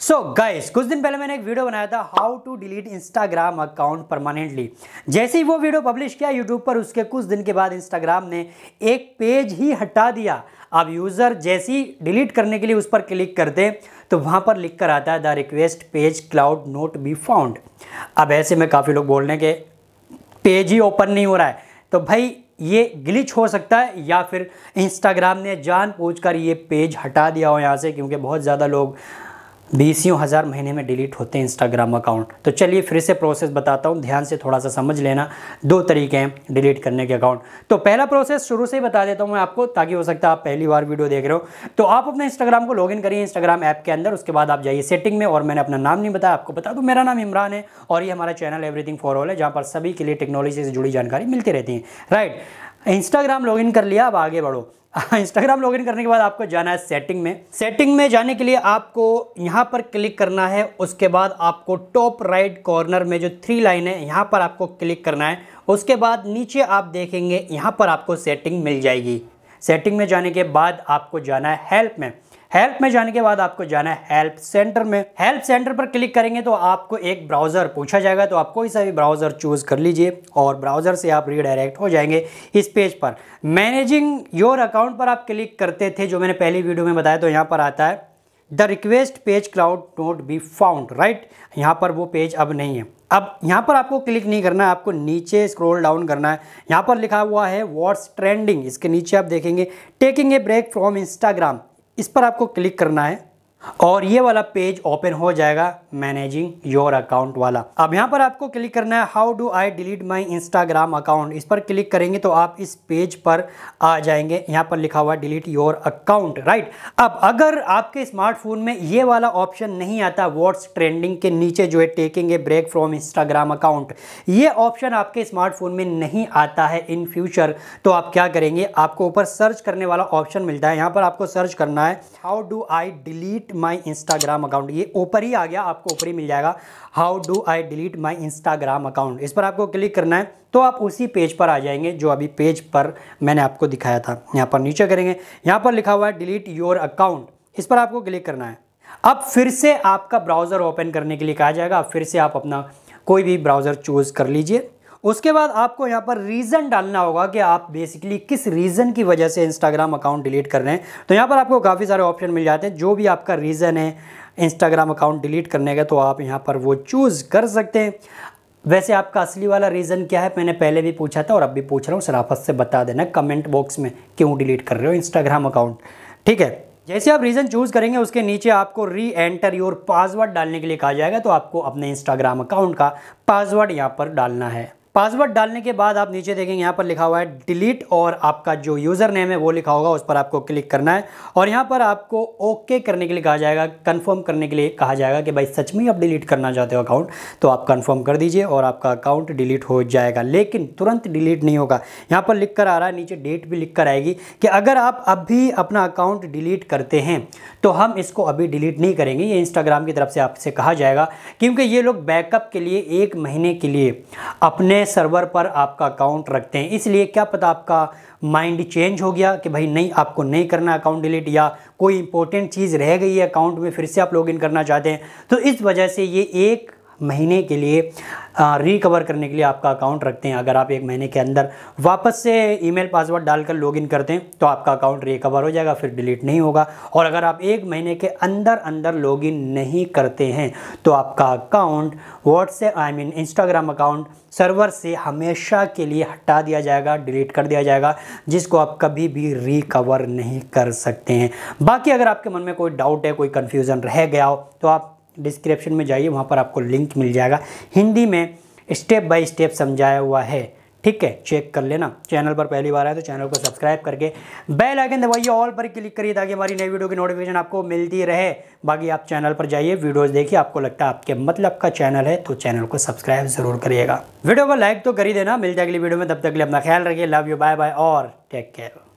सो so, guys कुछ दिन पहले मैंने एक वीडियो बनाया था how to delete Instagram account permanently जैसे ही वो वीडियो पब्लिश किया यूट्यूब पर उसके कुछ दिन के बाद इंस्टाग्राम ने एक पेज ही हटा दिया। अब यूज़र जैसे ही डिलीट करने के लिए उस पर क्लिक करते तो वहाँ पर लिख कर आता है the request page could not be found अब ऐसे में काफ़ी लोग बोल रहे हैं कि पेज ही ओपन नहीं हो रहा है। तो भाई ये ग्लिच हो सकता है या फिर इंस्टाग्राम ने जान पूछ कर ये पेज हटा दिया हो यहाँ से क्योंकि बहुत ज़्यादा लोग बीसियों हज़ार महीने में डिलीट होते हैं इंस्टाग्राम अकाउंट तो चलिए फिर से प्रोसेस बताता हूँ। ध्यान से थोड़ा सा समझ लेना। दो तरीके हैं डिलीट करने के अकाउंट तो पहला प्रोसेस शुरू से ही बता देता हूँ मैं आपको, ताकि हो सकता है आप पहली बार वीडियो देख रहे हो। तो आप अपने इंस्टाग्राम को लॉगिन करिए इंस्टाग्राम ऐप के अंदर, उसके बाद आप जाइए सेटिंग में, और मैंने अपना नाम नहीं बताया, आपको बता दूँ, मेरा नाम इमरान है, और ये हमारा चैनल एवरीथिंग फॉर ऑल है, जहाँ पर सभी के लिए टेक्नोलॉजी से जुड़ी जानकारी मिलती रहती है। राइट इंस्टाग्राम लॉगिन कर लिया, अब आगे बढ़ो। इंस्टाग्राम लॉगिन करने के बाद आपको जाना है सेटिंग में। सेटिंग में जाने के लिए आपको यहाँ पर क्लिक करना है, उसके बाद आपको टॉप राइट कॉर्नर में जो थ्री लाइन है, यहाँ पर आपको क्लिक करना है। उसके बाद नीचे आप देखेंगे, यहाँ पर आपको सेटिंग मिल जाएगी। सेटिंग में जाने के बाद आपको जाना है हेल्प में। हेल्प में जाने के बाद आपको जाना है हेल्प सेंटर में। हेल्प सेंटर पर क्लिक करेंगे तो आपको एक ब्राउज़र पूछा जाएगा तो आप कोई सा भी ब्राउज़र चूज़ कर लीजिए और ब्राउज़र से आप रीडायरेक्ट हो जाएँगे इस पेज पर। मैनेजिंग योर अकाउंट पर आप क्लिक करते थे, जो मैंने पहली वीडियो में बताया तो यहाँ पर आता है, the request page could not be found right? यहाँ पर वो पेज अब नहीं है। अब यहाँ पर आपको क्लिक नहीं करना है, आपको नीचे स्क्रॉल डाउन करना है। यहाँ पर लिखा हुआ है व्हाट्स ट्रेंडिंग इसके नीचे आप देखेंगे taking a break from Instagram इस पर आपको क्लिक करना है। और ये वाला पेज ओपन हो जाएगा मैनेजिंग योर अकाउंट वाला। अब यहाँ पर आपको क्लिक करना है how do I delete my Instagram account इस पर क्लिक करेंगे तो आप इस पेज पर आ जाएँगे। यहाँ पर लिखा हुआ डिलीट योर अकाउंट राइट अब अगर आपके स्मार्टफ़ोन में ये वाला ऑप्शन नहीं आता व्हाट्स ट्रेंडिंग के नीचे जो है taking a break from Instagram account ये ऑप्शन आपके स्मार्टफ़ोन में नहीं आता है इन फ्यूचर तो आप क्या करेंगे? आपको ऊपर सर्च करने वाला ऑप्शन मिलता है। यहाँ पर आपको सर्च करना है how do I delete delete my Instagram account ये ऊपर ही आ गया, आपको ऊपर ही मिल जाएगा। How do I delete my Instagram account इस पर आपको क्लिक करना है तो आप उसी पेज पर आ जाएँगे, जो अभी पेज पर मैंने आपको दिखाया था। यहाँ पर नीचे करेंगे। यहाँ पर लिखा हुआ है डिलीट योर अकाउंट इस पर आपको क्लिक करना है। अब फिर से आपका ब्राउज़र ओपन करने के लिए कहा जाएगा। फिर से आप अपना कोई भी ब्राउज़र चूज़ कर लीजिए। उसके बाद आपको यहाँ पर रीज़न डालना होगा कि आप बेसिकली किस रीज़न की वजह से इंस्टाग्राम अकाउंट डिलीट कर रहे हैं। तो यहाँ पर आपको काफ़ी सारे ऑप्शन मिल जाते हैं। जो भी आपका रीज़न है इंस्टाग्राम अकाउंट डिलीट करने का तो आप यहाँ पर वो चूज़ कर सकते हैं। वैसे आपका असली वाला रीज़न क्या है, मैंने पहले भी पूछा था और अब भी पूछ रहा हूँ। सराफत से बता देना कमेंट बॉक्स में क्यों डिलीट कर रहे हो इंस्टाग्राम अकाउंट ठीक है? जैसे आप रीज़न चूज़ करेंगे, उसके नीचे आपको री एंटर योर पासवर्ड डालने के लिए कहा जाएगा तो आपको अपने इंस्टाग्राम अकाउंट का पासवर्ड यहाँ पर डालना है। पासवर्ड डालने के बाद आप नीचे देखेंगे, यहाँ पर लिखा हुआ है डिलीट और आपका जो यूज़र नेम है वो लिखा होगा, उस पर आपको क्लिक करना है। और यहाँ पर आपको ओके करने के लिए कहा जाएगा कंफर्म करने के लिए कहा जाएगा कि भाई सच में आप डिलीट करना चाहते हो अकाउंट तो आप कंफर्म कर दीजिए और आपका अकाउंट डिलीट हो जाएगा। लेकिन तुरंत डिलीट नहीं होगा। यहाँ पर लिख कर आ रहा है, नीचे डेट भी लिख कर आएगी कि अगर आप अभी अपना अकाउंट डिलीट करते हैं तो हम इसको अभी डिलीट नहीं करेंगे। ये इंस्टाग्राम की तरफ़ से आपसे कहा जाएगा, क्योंकि ये लोग बैकअप के लिए एक महीने के लिए अपने सर्वर पर आपका अकाउंट रखते हैं। इसलिए क्या पता आपका माइंड चेंज हो गया कि भाई नहीं, आपको नहीं करना अकाउंट डिलीट या कोई इंपॉर्टेंट चीज़ रह गई है अकाउंट में, फिर से आप लॉगिन करना चाहते हैं। तो इस वजह से ये एक महीने के लिए रिकवर करने के लिए आपका अकाउंट रखते हैं। अगर आप एक महीने के अंदर वापस से ईमेल पासवर्ड डालकर लॉगिन करते हैं तो आपका अकाउंट रिकवर हो जाएगा, फिर डिलीट नहीं होगा। और अगर आप एक महीने के अंदर अंदर लॉगिन नहीं करते हैं तो आपका account WhatsApp I mean Instagram account server से हमेशा के लिए हटा दिया जाएगा डिलीट कर दिया जाएगा, जिसको आप कभी भी रिकवर नहीं कर सकते हैं। बाकी अगर आपके मन में कोई डाउट है, कोई कन्फ्यूज़न रह गया हो तो आप डिस्क्रिप्शन में जाइए, वहाँ पर आपको लिंक मिल जाएगा। हिंदी में स्टेप बाय स्टेप समझाया हुआ है। ठीक है चेक कर लेना। चैनल पर पहली बार आए तो चैनल को सब्सक्राइब करके बेल आइकन दबाइए ऑल पर क्लिक करिए, ताकि हमारी नई वीडियो की नोटिफिकेशन आपको मिलती रहे। बाकी आप चैनल पर जाइए वीडियोस देखिए, आपको लगता है आपके मतलब का चैनल है तो चैनल को सब्सक्राइब ज़रूर करिएगा। वीडियो को लाइक तो कर ही देना। मिलते अगली वीडियो में, तब तक लिए अपना ख्याल रखिए। लव यू बाय बाय और टेक केयर